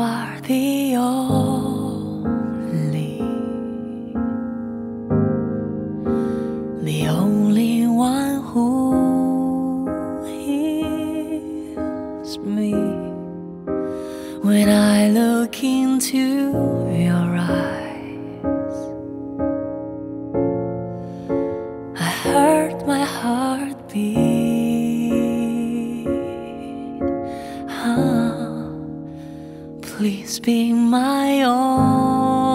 are the only, the only one who heals me when I look into your eyes. Please be my only,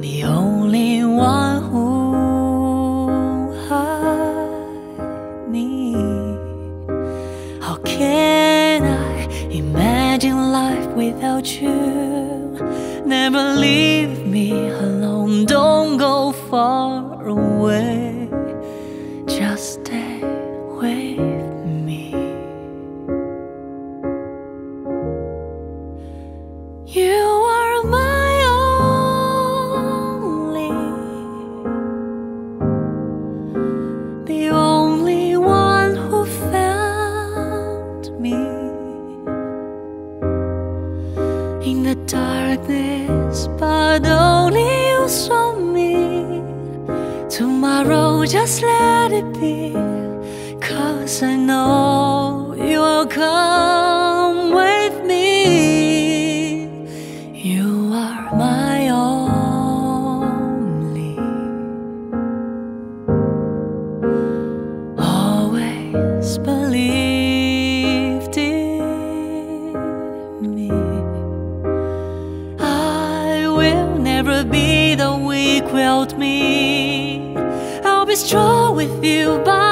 the only one who I need. How can I imagine life without you? Never leave me alone, don't go far away. Just let it be, cause I know you will come with me. You are my only, always believed in me. I will never be the weak willed me. Be strong with you by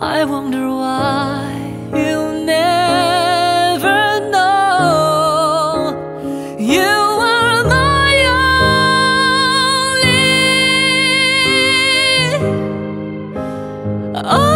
I wonder why you never know You are my only oh.